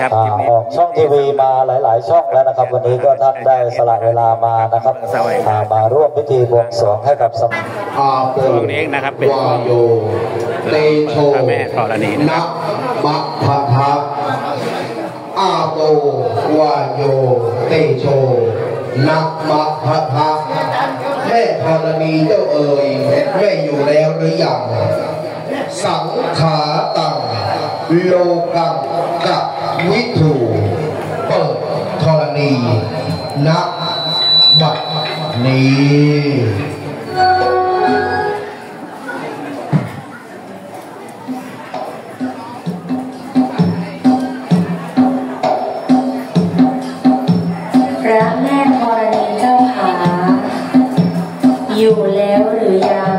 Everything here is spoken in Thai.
ครับอ่าคลิปนี้ออกช่องทีวีมาหลาย ๆ ช่องแล้วนะครับ วันนี้ก็ท่านได้สละเวลามานะครับสวัสดีครับอ่ามาร่วมพิธีบวงสรวงให้กับสมอาโปช่วงนี้นะครับเป็นช่วงวาโยเตโชพระแม่ธรณีนะครับมัพพะทะอาโปวาโยเตโชนะมะพะทะแม่ธรณีเจ้าเอ๋ยแม่อยู่แล้วหรือยังสังขาตังโลกังกับ วิถูเปิดธรณีณบัดนี้พระแม่ธรณีเจ้าขาอยู่แล้วหรือยัง